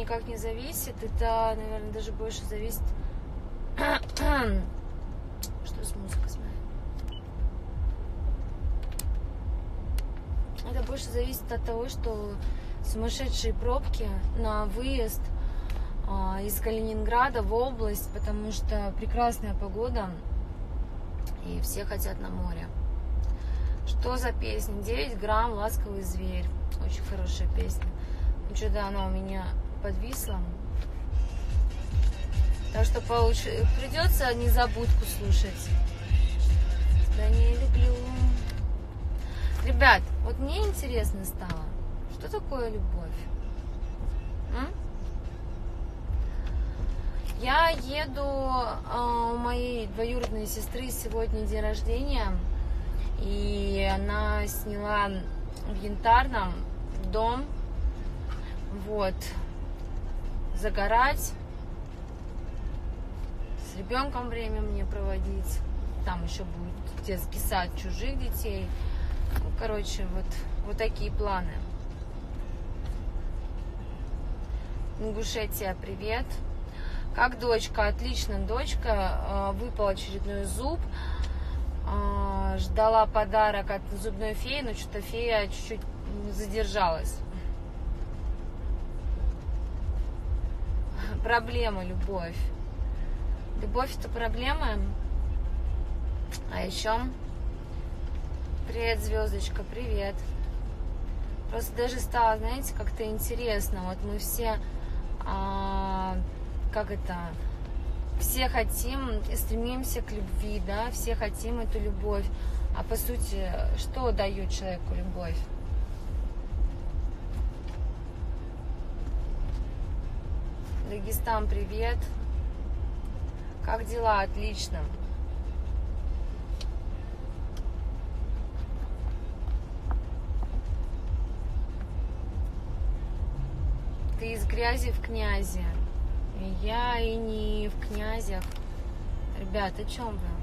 никак не зависит. Это, наверное, даже больше зависит... Что с музыкой? Это больше зависит от того, что сумасшедшие пробки на выезд а, из Калининграда в область, потому что прекрасная погода и все хотят на море. Что за песня? 9 грамм, ласковый зверь. Очень хорошая песня. Ну, Что-то она у меня подвисла. Так что получ... придется незабудку слушать. Да не люблю. Ребят, вот мне интересно стало, что такое любовь? М? Я еду, а, у моей двоюродной сестры сегодня день рождения, и она сняла в Янтарном дом, вот, загорать, с ребенком время мне проводить, там еще будет детский сад чужих детей, ну, короче, вот, вот такие планы. Ингушетия, привет. Как дочка? Отлично, дочка. Э, Выпал очередной зуб. Э, Ждала подарок от зубной феи, но что-то фея чуть-чуть задержалась. Проблема, любовь. Любовь это проблема. А еще Привет, звездочка, привет. Просто даже стало, знаете, как-то интересно. Вот мы все, а, как это, все хотим, стремимся к любви, да, все хотим эту любовь. А по сути, что дает человеку любовь? Дагестан, привет. Как дела? Отлично. Ты из грязи в князи. Я и не в князях. Ребят, о чем вы?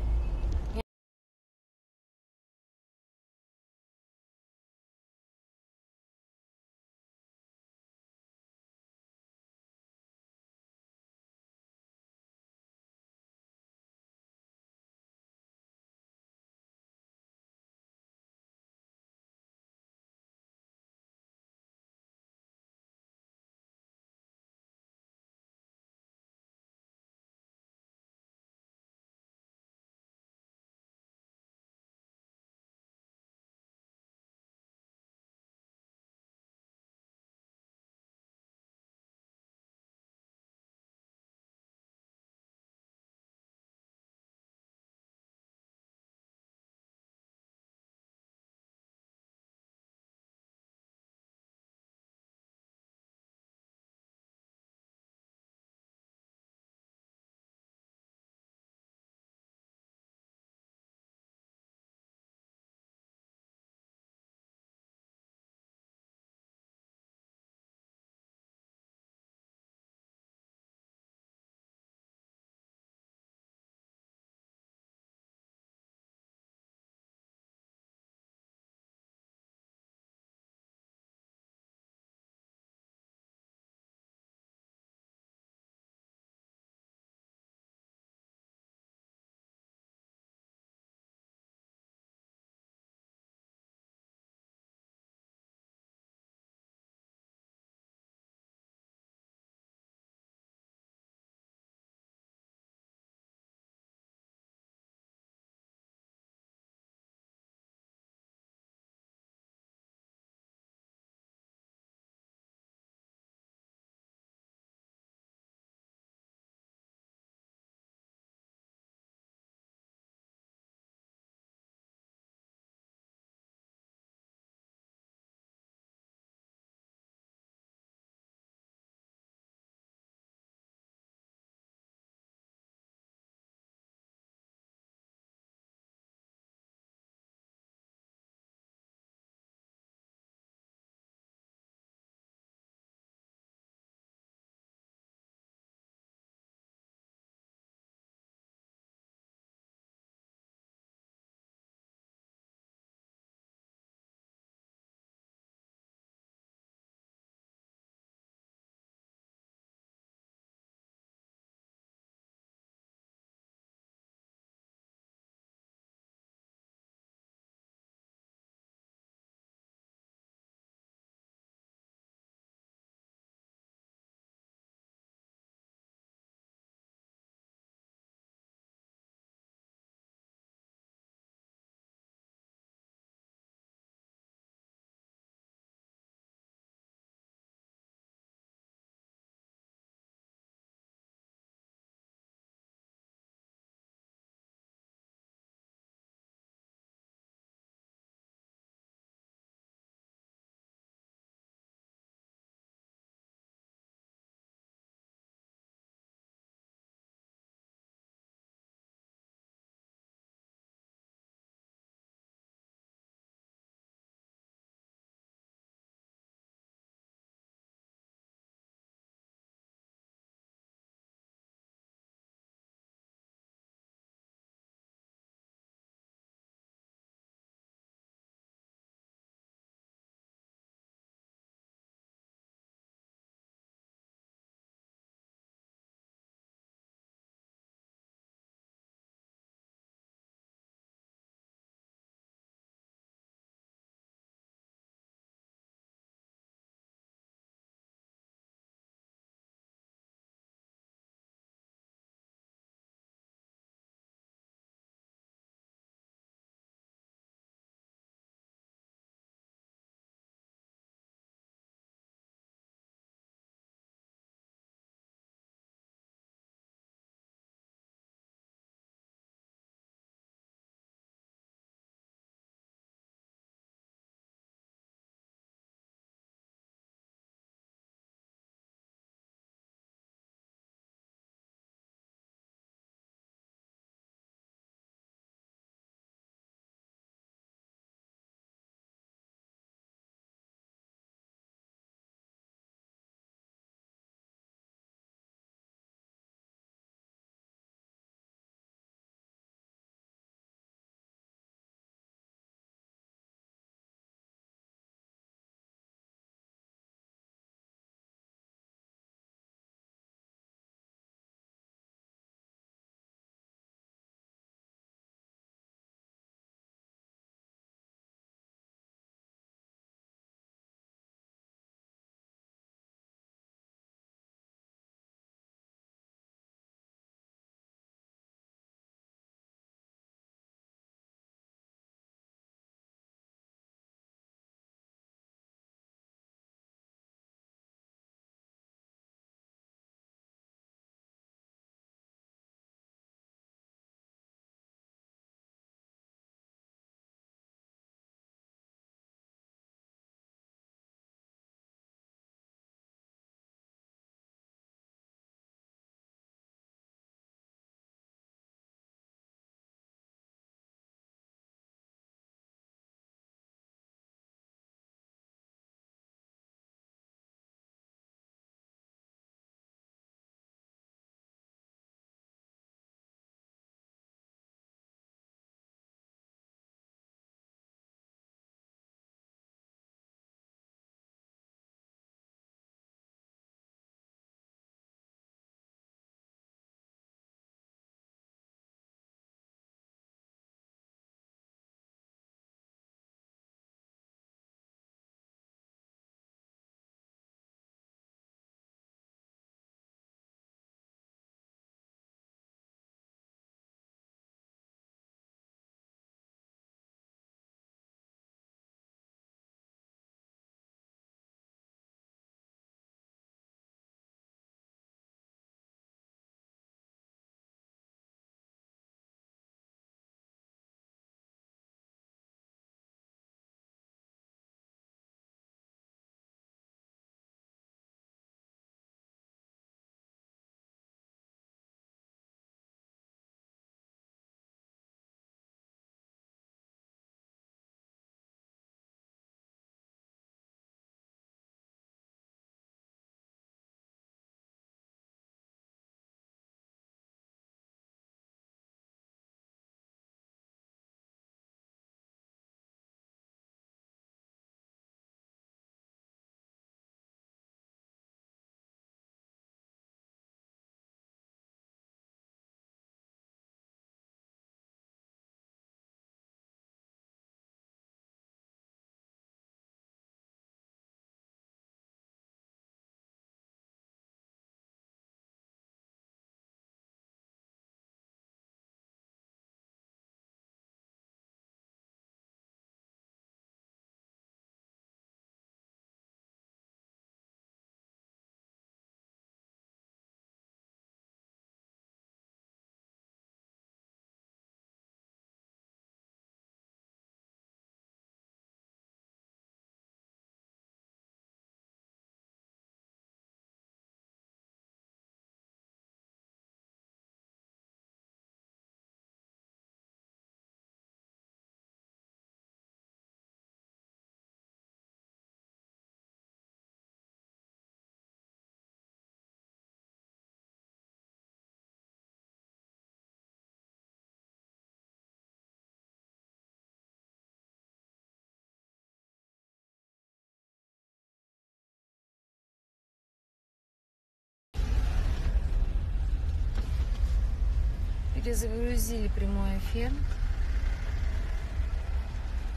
Перезагрузили прямой эфир.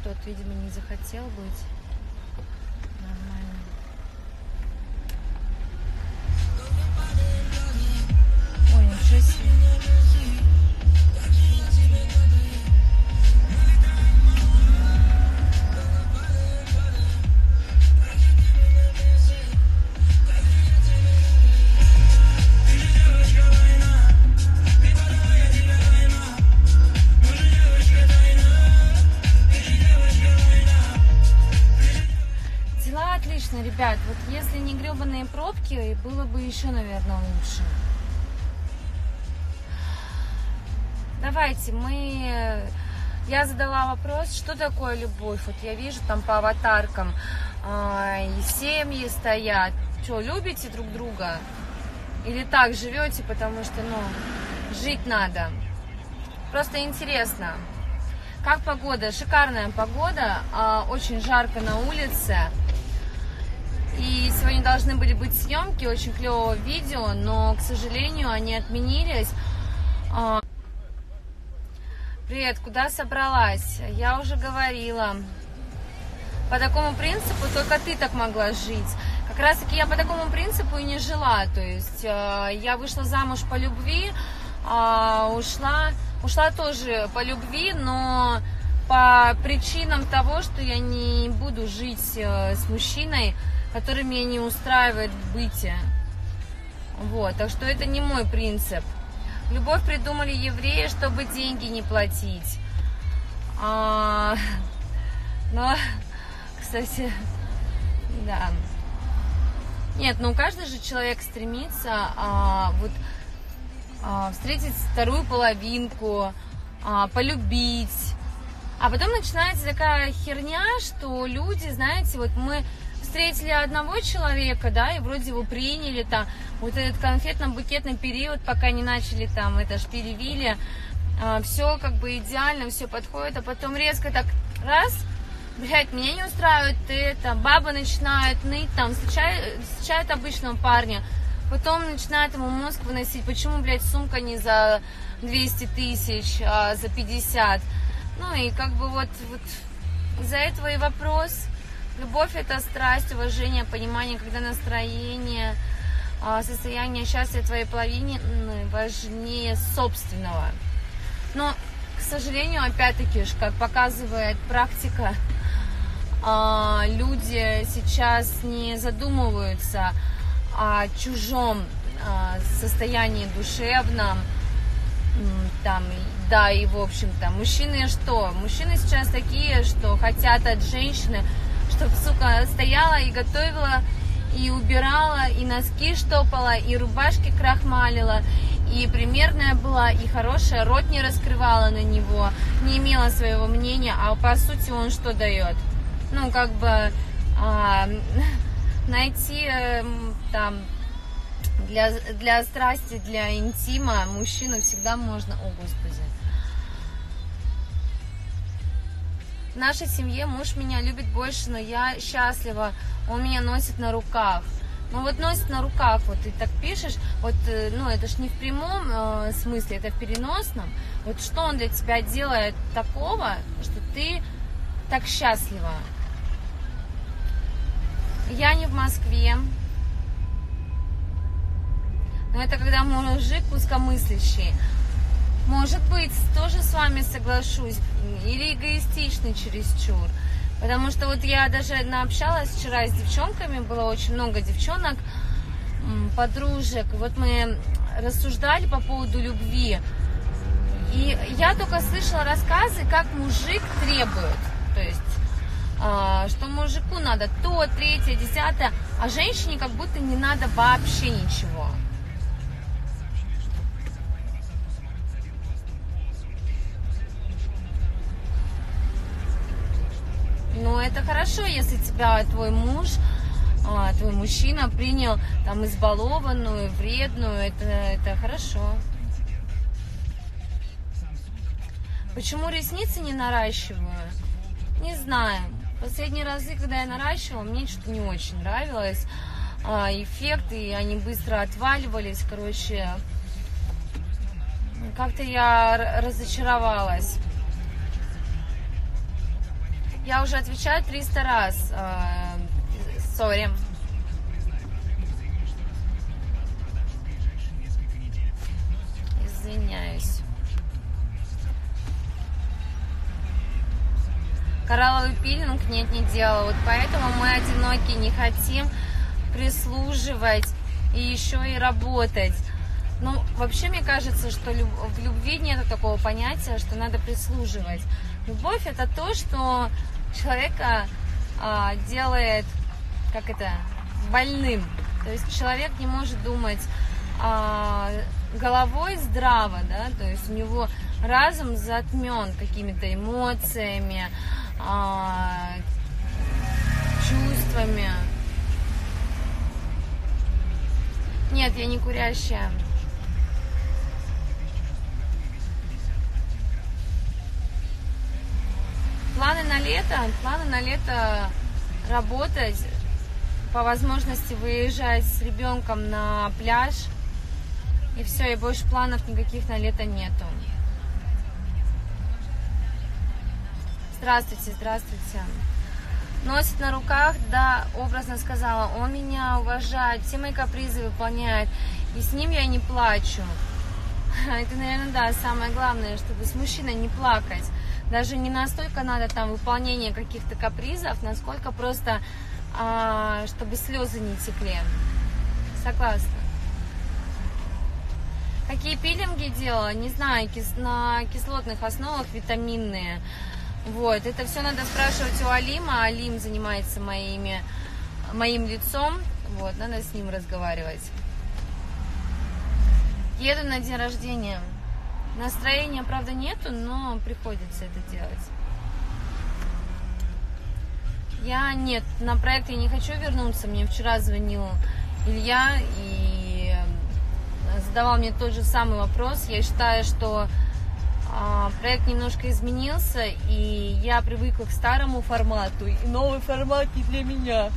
Тот, видимо, не захотел быть. Пробки, было бы еще, наверное, лучше. Давайте мы... Я задала вопрос, что такое любовь. Вот я вижу там по аватаркам а, и семьи стоят. Что, любите друг друга? Или так живете, потому что, ну, жить надо? Просто интересно. Как погода? Шикарная погода, а, очень жарко на улице. И сегодня должны были быть съемки очень клевого видео, но, к сожалению, они отменились. А, Привет, куда собралась? Я уже говорила. По такому принципу только ты так могла жить. Как раз таки я по такому принципу и не жила. То есть э, я вышла замуж по любви, а ушла, ушла тоже по любви, но по причинам того, что я не буду жить э, с мужчиной, который меня не устраивает в быте. Вот, так что это не мой принцип. Любовь придумали евреи, чтобы деньги не платить. А, но, кстати, да. Нет, ну каждый же человек стремится а, вот а, встретить вторую половинку, а, полюбить. А потом начинается такая херня, что люди, знаете, вот мы встретили одного человека, да, и вроде его приняли там, вот этот конфетно-букетный период, пока не начали там это шпили-вили, все как бы идеально, все подходит, а потом резко так раз, блядь, меня не устраивает это, баба начинает ныть, там, встречает, встречает обычного парня, потом начинает ему мозг выносить, почему, блядь, сумка не за 200 тысяч, а за 50, ну и как бы вот, вот из-за этого и вопрос, Любовь это страсть, уважение, понимание, когда настроение, а, состояние счастья твоей половины важнее собственного. Но, к сожалению, опять-таки, как показывает практика, а, люди сейчас не задумываются о чужом а, состоянии душевном, там, да, и в общем-то, мужчины что? Мужчины сейчас такие, что хотят от женщины чтобы, сука, стояла и готовила, и убирала, и носки штопала, и рубашки крахмалила, и примерная была, и хорошая, рот не раскрывала на него, не имела своего мнения, а по сути он что дает? Ну, как бы а, найти э, там для, для страсти, для интима мужчину всегда можно, о господи, нашей семье муж меня любит больше, но я счастлива. Он меня носит на руках. Ну вот носит на руках, вот ты так пишешь, вот, э, ну это ж не в прямом э, смысле, это в переносном. Вот что он для тебя делает такого, что ты так счастлива? Я не в Москве. Но это когда мужик узкомыслящий. Может быть, тоже с вами соглашусь. Или эгоистичный чересчур. Потому что вот я даже наобщалась вчера с девчонками, было очень много девчонок, подружек. Вот мы рассуждали по поводу любви. И я только слышала рассказы, как мужик требует. То есть, а, что мужику надо то, третье, десятое, а женщине как будто не надо вообще ничего. Но это хорошо, если тебя твой муж, а, твой мужчина принял там избалованную, вредную, это, это хорошо. Почему ресницы не наращиваю? Не знаю. Последние разы, когда я наращивала, мне что-то не очень нравилось. А, эффекты, они быстро отваливались, короче. как-то я разочаровалась. Я уже отвечаю 300 раз. э, Сори. Извиняюсь. Коралловый пилинг нет, не делала. Вот поэтому мы одинокие не хотим прислуживать и еще и работать. Ну, вообще, мне кажется, что в любви нет такого понятия, что надо прислуживать. Любовь это то, что человека а, делает, как это, больным. То есть человек не может думать а, головой здраво, да, то есть у него разум затмен какими-то эмоциями, а, чувствами. Нет, я не курящая. Планы на лето, планы на лето работать, по возможности выезжать с ребенком на пляж. И все, и больше планов никаких на лето нету. Здравствуйте, здравствуйте. Носит на руках, да, образно сказала, он меня уважает, все мои капризы выполняет, и с ним я не плачу. Это, наверное, да, самое главное, чтобы с мужчиной не плакать. Даже не настолько надо там выполнение каких-то капризов, насколько просто, а, чтобы слезы не текли. Согласна. Какие пилинги делала? Не знаю, кис- на кислотных основах витаминные. Вот, это все надо спрашивать у Алима. Алим занимается моими, моим лицом. Вот, надо с ним разговаривать. Еду на день рождения. Настроения, правда, нету, но приходится это делать. Я нет, на проект я не хочу вернуться. Мне вчера звонил Илья и э, задавал мне тот же самый вопрос. Я считаю, что а, проект немножко изменился, и я привыкла к старому формату, и новый формат не для меня.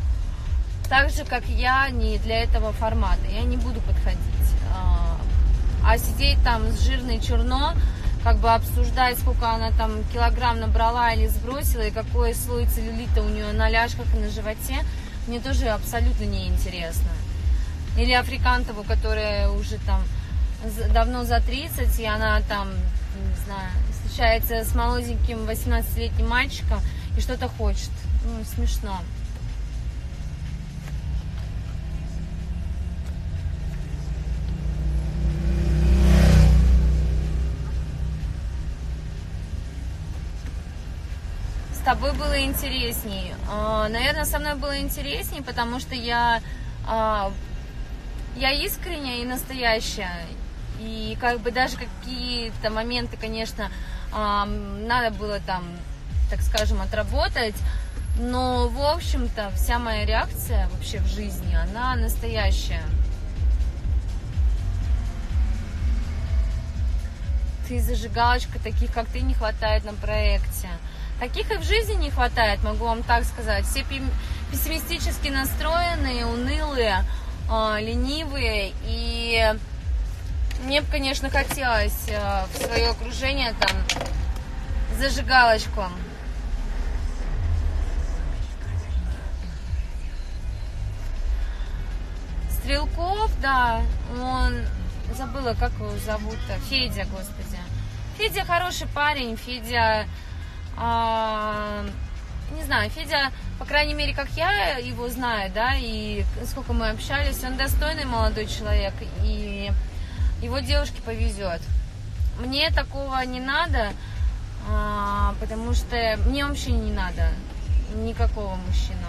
Так же, как я не для этого формата. Я не буду подходить. А, сидеть там с жирной черно, как бы обсуждать, сколько она там килограмм набрала или сбросила, и какой слой целлюлита у нее на ляжках и на животе, мне тоже абсолютно неинтересно. Или Африкантову, которая уже там давно за 30, и она там, не знаю, встречается с молоденьким 18-летним мальчиком и что-то хочет. Ну, смешно. Тобой было интересней. А, Наверное, со мной было интересней, потому что я, а, я искренняя и настоящая. И как бы даже какие-то моменты, конечно, а, надо было там, так скажем, отработать. Но, в общем-то, вся моя реакция вообще в жизни, она настоящая. Ты зажигалочка, таких как ты не хватает на проекте. Таких и в жизни не хватает, могу вам так сказать. Все пессимистически настроенные, унылые, а, ленивые. И мне бы, конечно, хотелось а, в свое окружение там зажигалочку. Стрелков, да, он забыла, как его зовут-то, Федя, господи. Федя хороший парень, Федя, а, не знаю, Федя, по крайней мере, как я его знаю, да, и сколько мы общались, он достойный молодой человек, и его девушке повезет. Мне такого не надо, а, потому что мне вообще не надо никакого мужчину.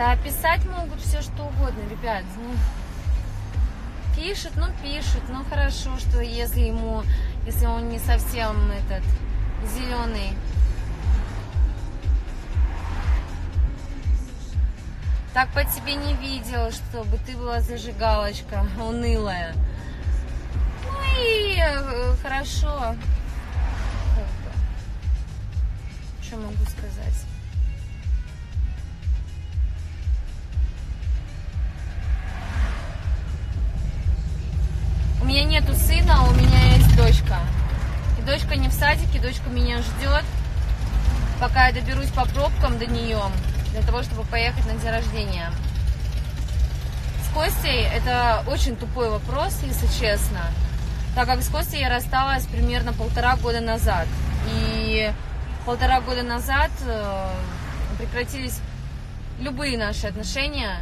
Да, писать могут все что угодно, ребят. Ну, пишет, ну пишет, ну хорошо, что если ему, если он не совсем этот зеленый. Так по тебе не видел, чтобы ты была зажигалочка унылая. Ну и э, хорошо. Что могу сказать? Меня нету сына, у меня есть дочка. И дочка не в садике, дочка меня ждет, пока я доберусь по пробкам до нее, для того, чтобы поехать на день рождения. С Костей это очень тупой вопрос, если честно, так как с Костей я рассталась примерно полтора года назад. И полтора года назад э, прекратились любые наши отношения,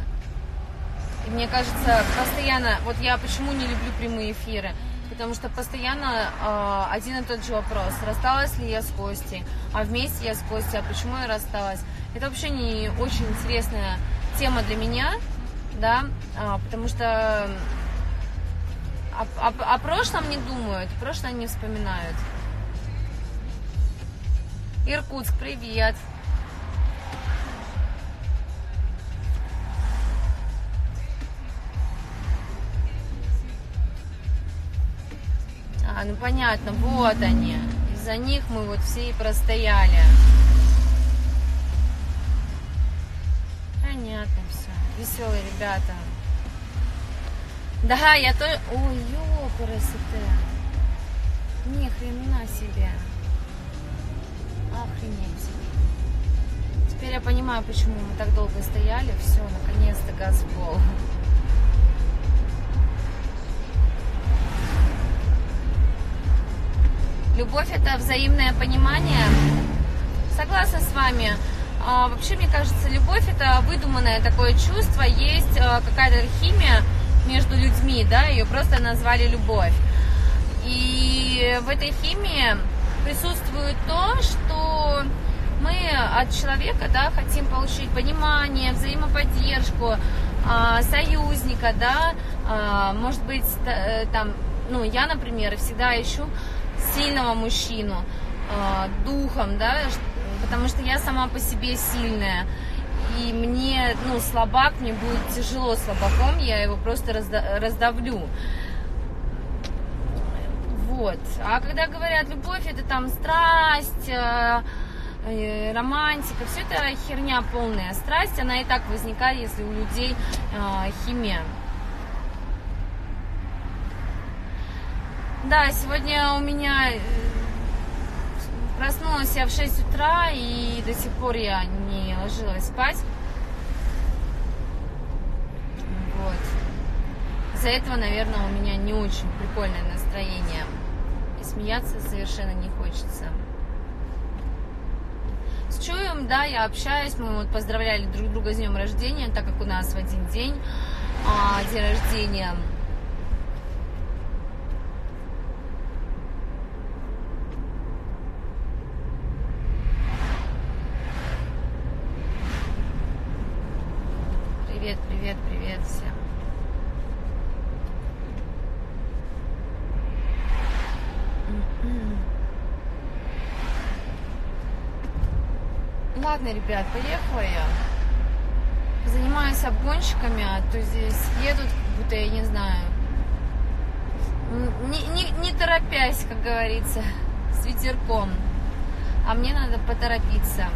и мне кажется, постоянно, вот я почему не люблю прямые эфиры, потому что постоянно э, один и тот же вопрос, рассталась ли я с Костей, а вместе я с Костей, а почему я рассталась. Это вообще не очень интересная тема для меня, да, а, потому что о, о- о прошлом не думают, прошлое не вспоминают. Иркутск, привет. А, ну понятно, вот они. Из-за них мы вот все и простояли. Понятно все. Веселые ребята. Да, я тоже... Ой, ёпарасоте. Ни хрена себе. Охренеть. Теперь я понимаю, почему мы так долго стояли. Все, наконец-то газ в пол. Любовь это взаимное понимание. Согласна с вами. А, вообще, мне кажется, любовь это выдуманное такое чувство. Есть а, какая-то химия между людьми, да, ее просто назвали любовь. И в этой химии присутствует то, что мы от человека, да, хотим получить понимание, взаимоподдержку, а, союзника, да, а, может быть, э, там, ну, я, например, всегда ищу сильного мужчину, а, духом, да, потому что я сама по себе сильная. И мне, ну, слабак, мне будет тяжело слабаком, я его просто разда- раздавлю. Вот. А когда говорят любовь, это там страсть, э, э, романтика, все это херня полная. Страсть, она и так возникает, если у людей э, химия. Да, сегодня у меня э, проснулась я в 6 утра и до сих пор я не ложилась спать. Вот. Из-за этого, наверное, у меня не очень прикольное настроение. И смеяться совершенно не хочется. С Чуем, да, я общаюсь, мы вот поздравляли друг друга с днем рождения, так как у нас в один день а, день рождения. Ладно, ребят, поехала я. Занимаюсь обгонщиками, а то здесь едут, как будто я не знаю. Не, не, не торопясь, как говорится, с ветерком. А мне надо поторопиться.